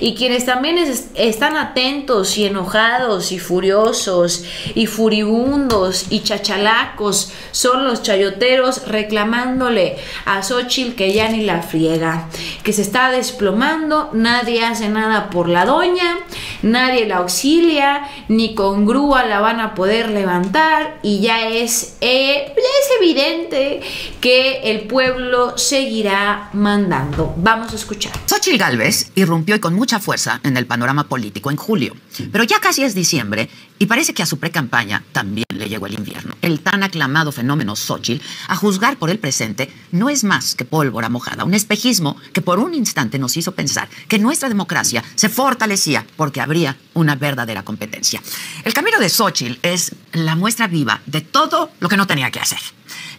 Y quienes también están atentos y enojados y furiosos y furibundos y chachalacos son los chayoteros reclamándole a Xochitl que ya ni la friega, que se está desplomando, nadie hace nada por la doña, nadie la auxilia, ni con grúa la van a poder levantar y ya es, eh, es evidente que el pueblo seguirá mandando. Vamos a escuchar. Xochitl Galvez irrumpió con mucha fuerza en el panorama político en julio, pero ya casi es diciembre y parece que a su pre-campaña también le llegó el invierno. El tan aclamado fenómeno Xochitl, a juzgar por el presente, no es más que pólvora mojada, un espejismo que por un instante nos hizo pensar que nuestra democracia se fortalecía porque habría una verdadera competencia. El camino de Xochitl es la muestra viva de todo lo que no tenía que hacer.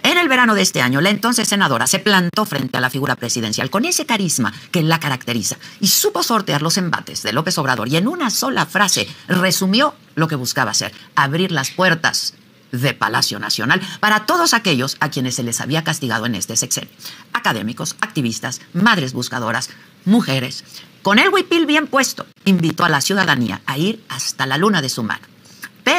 En el verano de este año, la entonces senadora se plantó frente a la figura presidencial con ese carisma que la caracteriza y supo sortear los embates de López Obrador y en una sola frase resumió lo que buscaba hacer, abrir las puertas de Palacio Nacional para todos aquellos a quienes se les había castigado en este sexenio. Académicos, activistas, madres buscadoras, mujeres. Con el huipil bien puesto, invitó a la ciudadanía a ir hasta la luna de su mano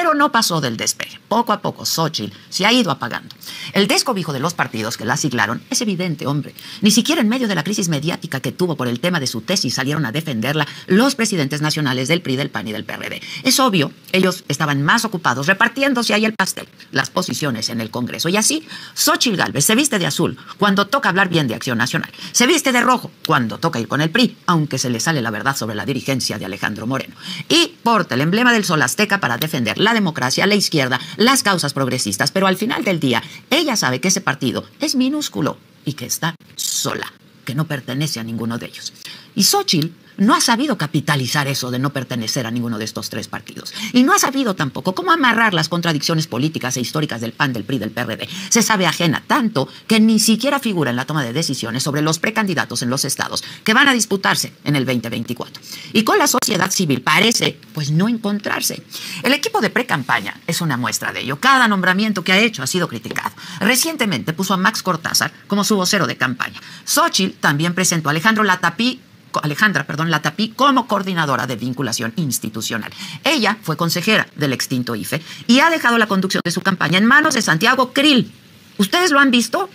pero no pasó del despegue. Poco a poco, Xochitl se ha ido apagando. El descobijo de los partidos que la siglaron es evidente, hombre. Ni siquiera en medio de la crisis mediática que tuvo por el tema de su tesis salieron a defenderla los presidentes nacionales del PRI, del PAN y del PRD. Es obvio, ellos estaban más ocupados repartiéndose ahí el pastel, las posiciones en el Congreso. Y así, Xochitl Galvez se viste de azul cuando toca hablar bien de Acción Nacional. Se viste de rojo cuando toca ir con el PRI, aunque se le sale la verdad sobre la dirigencia de Alejandro Moreno. Y porta el emblema del Sol Azteca para defender la democracia, la izquierda, las causas progresistas, pero al final del día ella sabe que ese partido es minúsculo y que está sola, que no pertenece a ninguno de ellos. Y Xochitl no ha sabido capitalizar eso de no pertenecer a ninguno de estos tres partidos. Y no ha sabido tampoco cómo amarrar las contradicciones políticas e históricas del PAN, del PRI, del PRD. Se sabe ajena tanto que ni siquiera figura en la toma de decisiones sobre los precandidatos en los estados que van a disputarse en el 2024. Y con la sociedad civil parece, pues, no encontrarse. El equipo de precampaña es una muestra de ello. Cada nombramiento que ha hecho ha sido criticado. Recientemente puso a Max Cortázar como su vocero de campaña. Xochitl también presentó a Alejandro Latapí Alejandra, perdón, Latapí como coordinadora de vinculación institucional. Ella fue consejera del extinto IFE y ha dejado la conducción de su campaña en manos de Santiago Krill. ¿Ustedes lo han visto?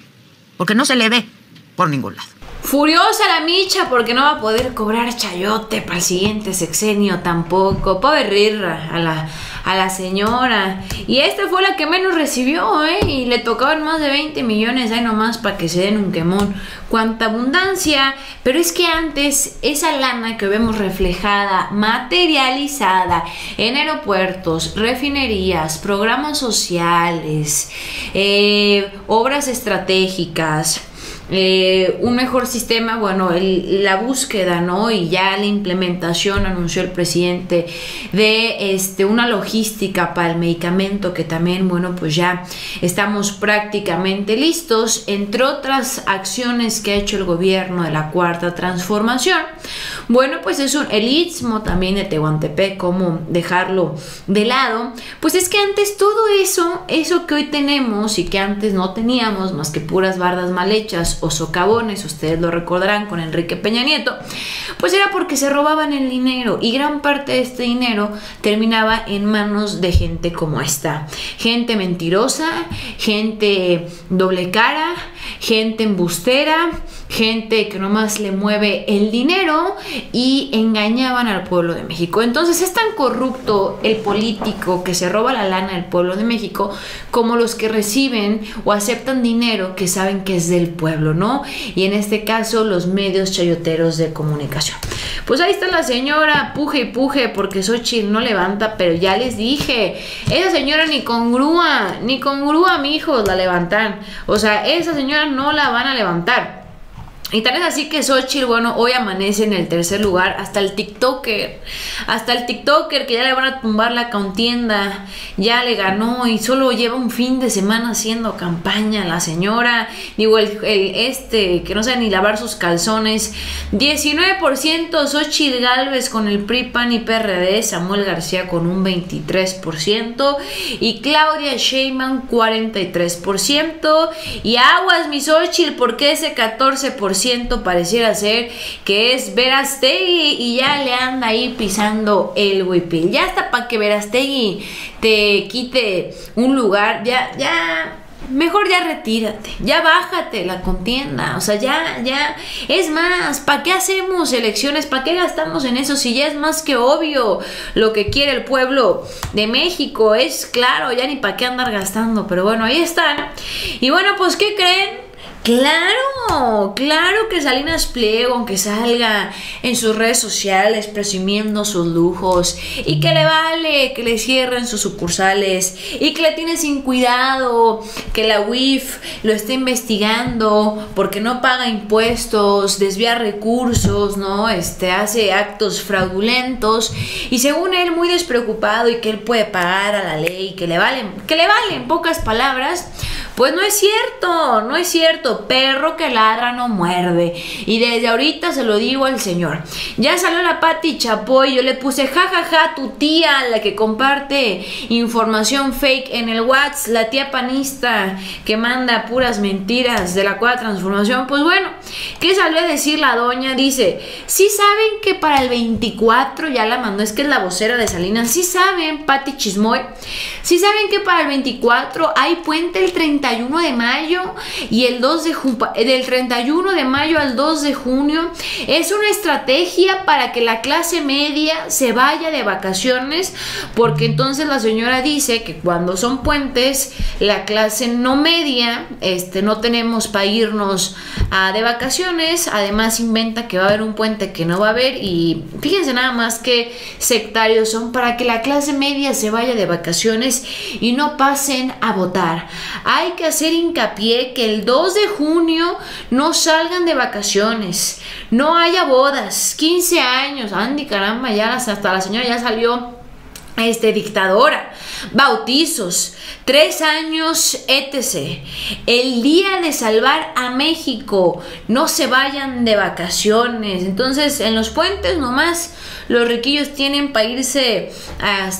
Porque no se le ve por ningún lado. Furiosa la Micha porque no va a poder cobrar chayote para el siguiente sexenio tampoco. Pobre rirra a la, a la señora. Y esta fue la que menos recibió, ¿eh? Y le tocaban más de 20 millones ahí nomás para que se den un quemón. Cuánta abundancia. Pero es que antes esa lana que vemos reflejada, materializada en aeropuertos, refinerías, programas sociales, eh, obras estratégicas, eh, un mejor sistema, bueno, la búsqueda, ¿no? Y ya la implementación, anunció el presidente, de este, una logística para el medicamento que también, bueno, pues ya estamos prácticamente listos, entre otras acciones que ha hecho el gobierno de la cuarta transformación. Bueno, pues es un, el istmo también de Tehuantepec, cómo dejarlo de lado. Pues es que antes todo eso, eso que hoy tenemos y que antes no teníamos, más que puras bardas mal hechas, o socavones, ustedes lo recordarán con Enrique Peña Nieto, pues era porque se robaban el dinero y gran parte de este dinero terminaba en manos de gente como esta. Gente mentirosa, gente doble cara, gente embustera, gente que nomás le mueve el dinero y engañaban al pueblo de México. Entonces es tan corrupto el político que se roba la lana del pueblo de México como los que reciben o aceptan dinero que saben que es del pueblo, ¿no? Y en este caso los medios chayoteros de comunicación. Pues ahí está la señora, puje y puje porque Xochitl no levanta, pero ya les dije, esa señora ni con grúa, ni con grúa, mi hijo, la levantan. O sea, esa señora no la van a levantar. Y tal es así que Xochitl, bueno, hoy amanece en el tercer lugar. Hasta el TikToker, hasta el TikToker que ya le van a tumbar la contienda, ya le ganó y solo lleva un fin de semana haciendo campaña la señora. Digo, este, que no sabe ni lavar sus calzones. 19% Xochitl Galvez con el PRI, PAN y PRD. Samuel García con un 23%. Y Claudia Sheinbaum 43%. Y aguas, mi Xochitl, porque ese 14%? 90% pareciera ser que es Verastegui y ya le anda ahí pisando el huipil. Ya está para que Verastegui te quite un lugar, ya, ya mejor ya retírate, ya bájate la contienda, o sea, ya, ya, es más, ¿para qué hacemos elecciones? ¿Para qué gastamos en eso? Si ya es más que obvio lo que quiere el pueblo de México, es claro, ya ni para qué andar gastando, pero bueno, ahí están. Y bueno, pues, ¿qué creen? Claro, claro que Salinas Pliego, aunque salga en sus redes sociales presumiendo sus lujos y que le vale que le cierren sus sucursales y que le tiene sin cuidado, que la UIF lo está investigando porque no paga impuestos, desvía recursos, ¿no? Este hace actos fraudulentos y según él muy despreocupado y que él puede pagar a la ley, que le valen, que le valen pocas palabras, pues no es cierto, no es cierto. Perro que ladra no muerde. Y desde ahorita se lo digo al señor. Ya salió la Pati Chapoy. Yo le puse jajaja ja, tu tía, la que comparte información fake en el WhatsApp, la tía panista que manda puras mentiras de la cuarta transformación. Pues bueno, ¿qué salió a decir la doña? Dice, si saben que para el 24 ya la mandó, es que es la vocera de Salinas. Si saben, Pati Chismoy, si saben que para el 24 hay puente el 30 31 de mayo y el 2 del 31 de mayo al 2 de junio, es una estrategia para que la clase media se vaya de vacaciones, porque entonces la señora dice que cuando son puentes, la clase no media, este, no tenemos para irnos a, de vacaciones, además inventa que va a haber un puente que no va a haber y fíjense nada más que sectarios son para que la clase media se vaya de vacaciones y no pasen a votar. Hay que hacer hincapié que el 2 de junio no salgan de vacaciones, no haya bodas, 15 años, Andy caramba, ya hasta la señora ya salió este, dictadora, bautizos, tres años, etc. El día de salvar a México, no se vayan de vacaciones. Entonces, en los puentes nomás los riquillos tienen para irse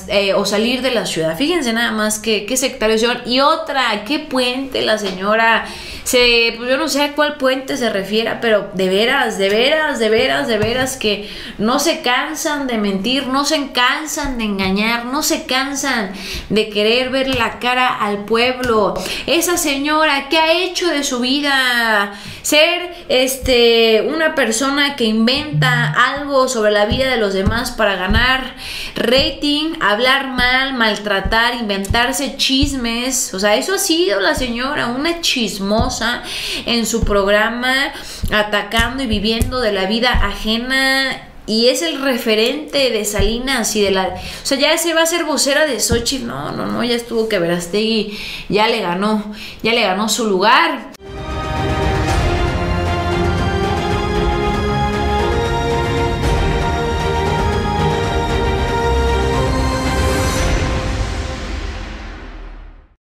eh, o salir de la ciudad. Fíjense nada más que, qué sectarios son. Y otra, qué puente la señora se, pues yo no sé a cuál puente se refiera, pero de veras, de veras, de veras, de veras que no se cansan de mentir, no se cansan de engañar, no se cansan de querer ver la cara al pueblo. Esa señora que ha hecho de su vida ser este una persona que inventa algo sobre la vida de los demás para ganar rating, hablar mal, maltratar, inventarse chismes, o sea, eso ha sido la señora, una chismosa en su programa, atacando y viviendo de la vida ajena y es el referente de Salinas y de la. O sea, ya se va a ser vocera de Xochitl. No, no, no, ya estuvo que Verastegui ya le ganó, ya le ganó su lugar.